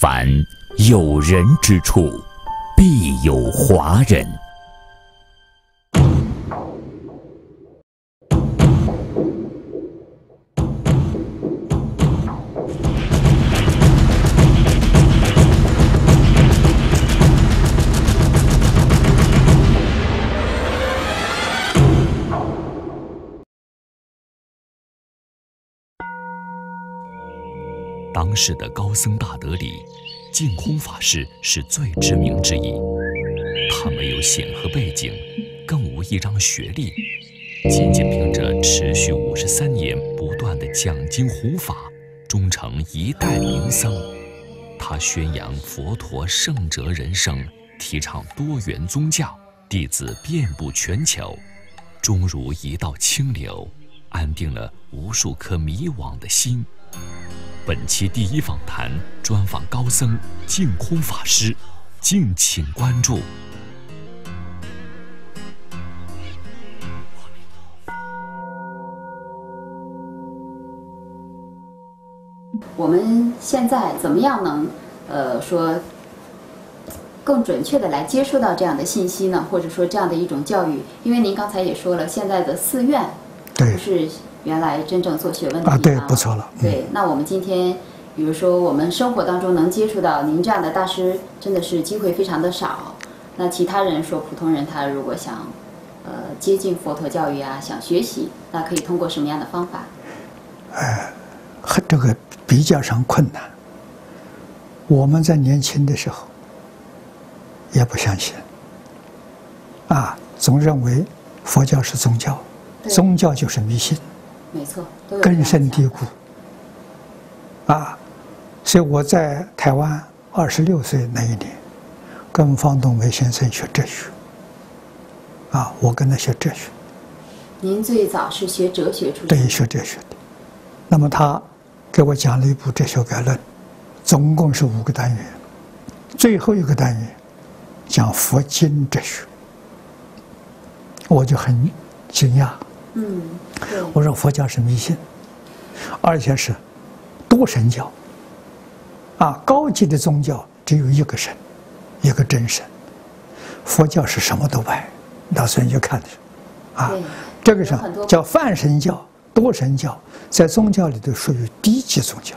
凡有人之处，必有华人。当时的高僧大德里，净空法师是最知名之一。他没有显赫背景，更无一张学历，仅仅凭着持续五十三年不断的讲经弘法，终成一代名僧。他宣扬佛陀圣哲人生，提倡多元宗教，弟子遍布全球，终如一道清流，安定了无数颗迷惘的心。本期第一访谈专访高僧净空法师，敬请关注。我们现在怎么样能，呃，说更准确的来接收到这样的信息呢？或者说这样的一种教育？因为您刚才也说了，现在的寺院对是原来真正做学问的啊，对不错了。嗯对，那我们今天，比如说我们生活当中能接触到您这样的大师，真的是机会非常的少。那其他人说，普通人他如果想，呃，接近佛陀教育啊，想学习，那可以通过什么样的方法？很这个比较上困难。我们在年轻的时候也不相信，啊，总认为佛教是宗教，宗教就是迷信，没错，根深蒂固。啊，所以我在台湾二十六岁那一年，跟方东梅先生学哲学。啊，我跟他学哲学，您最早是学哲学出身，对，学哲学的。那么他给我讲了一部哲学概论，总共是五个单元，最后一个单元讲佛经哲学，我就很惊讶。嗯，我说佛教是迷信，而且是多神教。啊，高级的宗教只有一个神，一个真神。佛教是什么都拜，那所以你就看的是，啊，这个是叫泛神教、多神教，在宗教里头属于低级宗教。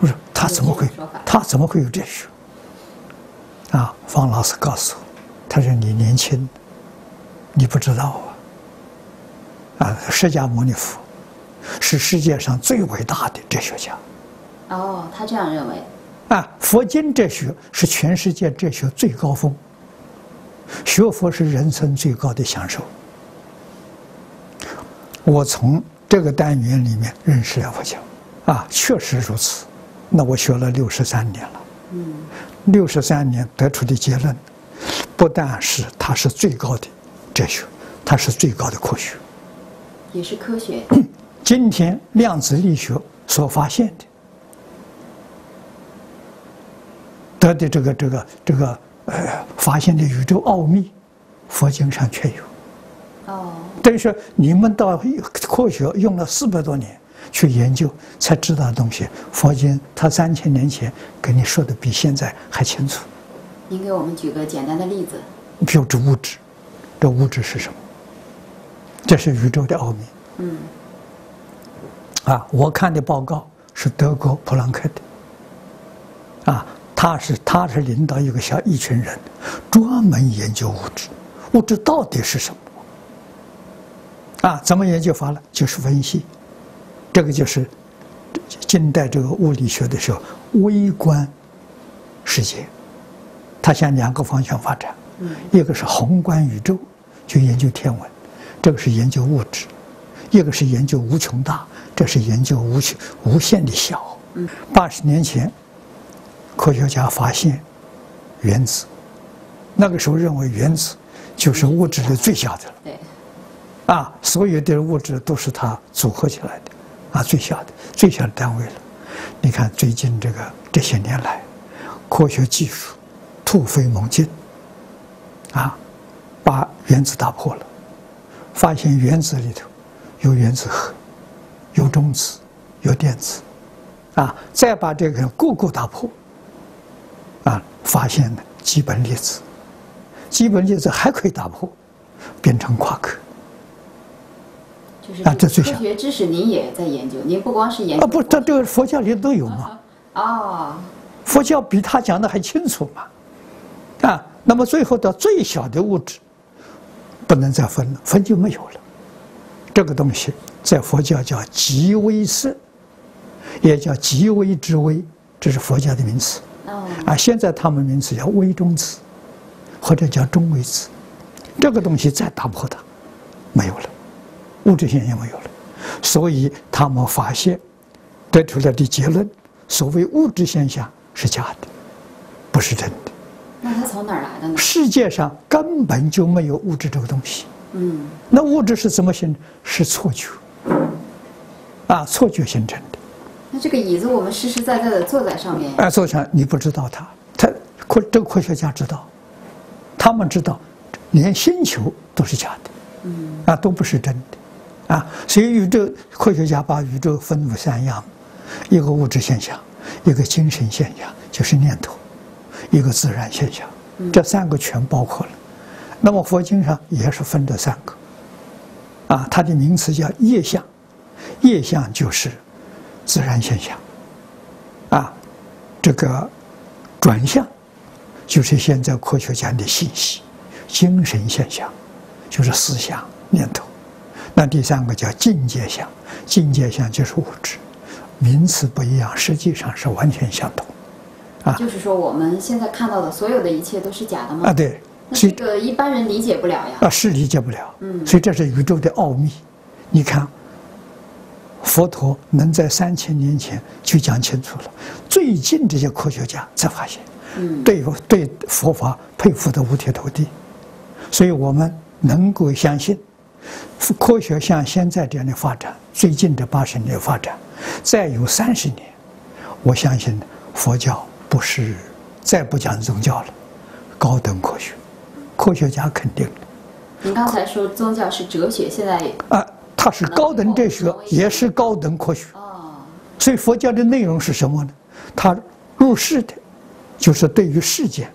我说他怎么会？他怎么会有这事？啊，方老师告诉我，他说你年轻，你不知道啊。啊，释迦牟尼佛是世界上最伟大的哲学家哦，他这样认为，啊！佛经哲学是全世界哲学最高峰，学佛是人生最高的享受。我从这个单元里面认识了佛教，啊，确实如此。那我学了六十三年了，嗯，六十三年得出的结论，不但是它是最高的哲学，它是最高的科学。也是科学，今天量子力学所发现的，得的这个这个这个呃发现的宇宙奥秘，佛经上却有。哦，等于说你们到科学用了四百多年去研究才知道的东西，佛经它三千年前跟你说的比现在还清楚。您给我们举个简单的例子，比如这物质，这物质是什么？这是宇宙的奥秘。嗯，啊，我看的报告是德国普朗克的，啊，他是他是领导一个小一群人，专门研究物质，物质到底是什么？啊，怎么研究法呢？就是分析，这个就是近代这个物理学的时候微观世界，它向两个方向发展，一个是宏观宇宙，就研究天文，这个是研究物质。一个是研究无穷大，这是研究无穷无限的小。八十年前，科学家发现原子，那个时候认为原子就是物质的最小的了。对，啊，所有的物质都是它组合起来的，啊，最小的最小的单位了。你看最近这个这些年来，科学技术突飞猛进，啊，把原子打破了，发现原子里头有原子核，有中子，有电子，啊，再把这个个个打破，啊，发现了基本粒子，基本粒子还可以打破，变成夸克。就是啊这最小科学知识您也在研究，您不光是研究啊，不，这这个佛教里都有嘛。哦，佛教比他讲的还清楚嘛，啊，那么最后到最小的物质，不能再分了，分就没有了。这个东西在佛教叫极微色，也叫极微之微，这是佛教的名词。哦，啊，现在他们名词叫微中子，或者叫中微子。这个东西再打破它，没有了，物质现象没有了，所以他们发现得出来的结论，所谓物质现象是假的，不是真的。那它从哪儿来的呢？世界上根本就没有物质这个东西。嗯，那物质是怎么形成？是错觉，啊，错觉形成的。那这个椅子我们实实在在的坐在上面，哎，坐下你不知道它，它科这个科学家知道，他们知道，连星球都是假的，嗯，啊，都不是真的，啊，所以宇宙科学家把宇宙分为三样，一个物质现象，一个精神现象，就是念头，一个自然现象，这三个全包括了。那么佛经上也是分这三个，啊，它的名词叫业相，业相就是自然现象，啊，这个转向就是现在科学讲的信息，精神现象就是思想念头，那第三个叫境界相，境界相就是物质，名词不一样，实际上是完全相同啊。就是说我们现在看到的所有的一切都是假的吗？啊，对，这个一般人理解不了呀。啊是理解不了，嗯。所以这是宇宙的奥秘。你看，佛陀能在三千年前就讲清楚了，最近这些科学家才发现，嗯，对对佛法佩服的五体投地，所以我们能够相信，科学像现在这样的发展，最近这八十年发展，再有三十年，我相信佛教不是再不讲宗教了，高等科学，科学家肯定的。您刚才说宗教是哲学，现在啊，它是高等哲学，也是高等科学。哦，所以佛教的内容是什么呢？它入世的，就是对于世间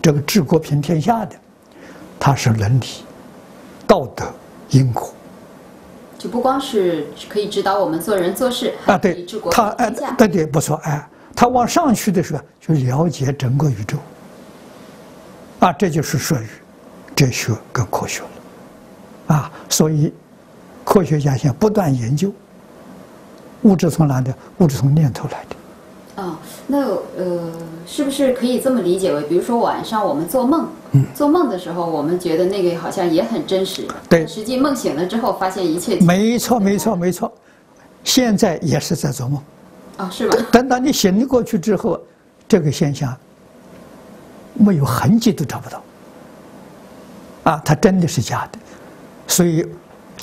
这个治国平天下的，它是伦理、道德、因果就不光是可以指导我们做人做事，啊。对还可以治，国平天下，。对对，不错哎，它往上去的时候就了解整个宇宙。啊，这就是属于哲学跟科学了，啊，所以科学家现在不断研究物质从哪里？物质从念头来的。啊、那呃，是不是可以这么理解为，比如说晚上我们做梦，做梦的时候，我们觉得那个好像也很真实，对实际梦醒了之后，发现一切没错，没错，没错。现在也是在做梦，啊，是吗？等到你醒了过去之后，这个现象没有痕迹都找不到。啊，它真的是假的。所以，《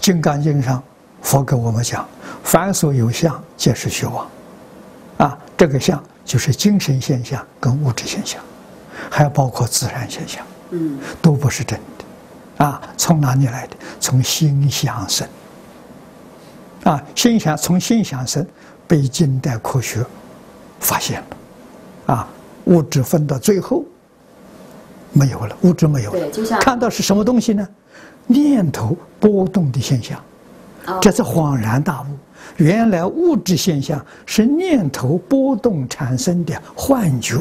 金刚经》上佛给我们讲：“凡所有相，皆是虚妄。”啊，这个相就是精神现象跟物质现象，还包括自然现象。嗯，都不是真的，啊，从哪里来的？从心想生，啊，心想从心想生，被近代科学发现了，啊，物质分到最后没有了，物质没有了看到是什么东西呢？念头波动的现象，哦这是恍然大悟，原来物质现象是念头波动产生的幻觉，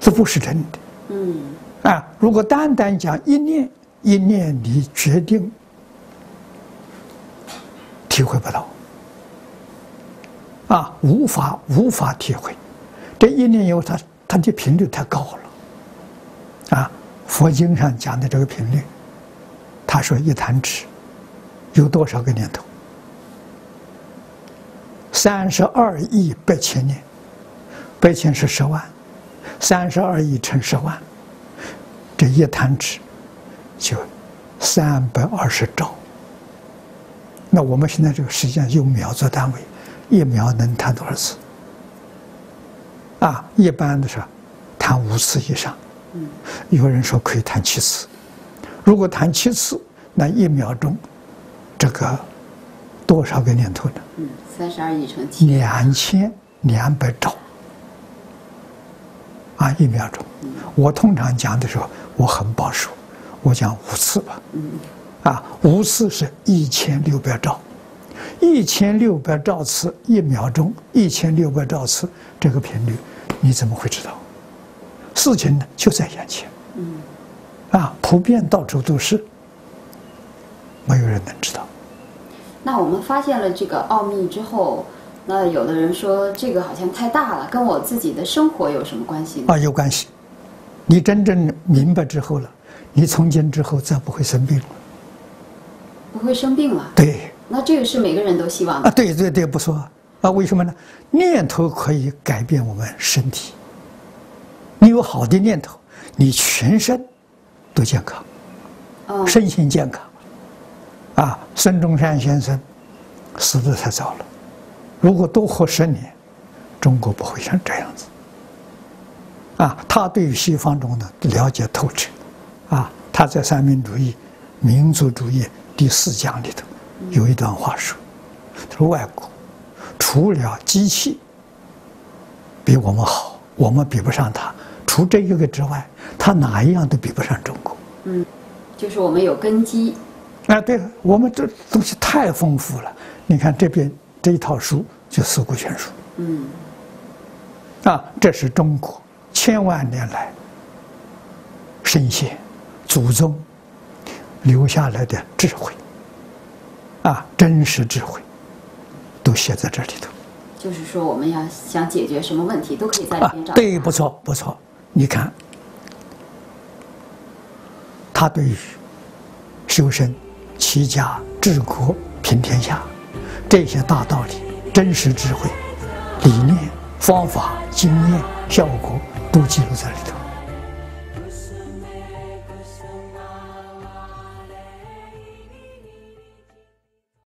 这不是真的。嗯，啊，如果单单讲一念一念，你决定体会不到，啊，无法无法体会，这一念有它它的频率太高了，啊，佛经上讲的这个频率，他说一弹指有多少个念头？三十二亿八千年，八千是十万，三十二亿乘十万。这一弹指就三百二十兆。那我们现在这个实际上用秒做单位，一秒能弹多少次？啊，一般的是弹五次以上，有人说可以弹七次。如果弹七次，那一秒钟这个多少个念头呢？嗯，三十二亿乘七，两千两百兆。啊，一秒钟。我通常讲的时候，我很保守，我讲五次吧。嗯啊，五次是一千六百兆，一千六百兆次一秒钟，一千六百兆次这个频率，你怎么会知道？事情呢就在眼前。嗯。啊，普遍到处都是，没有人能知道。那我们发现了这个奥秘之后，那有的人说这个好像太大了，跟我自己的生活有什么关系？啊，有关系。你真正明白之后了，你从今之后再不会生病了。不会生病了。对。那这个是每个人都希望的。啊，对对对，不说。啊，为什么呢？念头可以改变我们身体。你有好的念头，你全身都健康，哦，身心健康。啊，孙中山先生死的太早了。如果多活十年，中国不会像这样子。啊，他对于西方中的了解透彻。啊，他在三民主义、民族主义第四讲里头有一段话说：“他说外国除了机器比我们好，我们比不上他。除这一个之外，他哪一样都比不上中国。”嗯，就是我们有根基。啊，对了，我们这东西太丰富了。你看这边这一套书就《四库全书》。嗯。啊，这是中国千万年来圣贤、祖宗留下来的智慧。啊，真实智慧都写在这里头。就是说，我们要想解决什么问题，都可以在里面找。对，不错，不错。你看，他对于修身。齐家治国平天下，这些大道理、真实智慧、理念、方法、经验、效果，都记录在里头。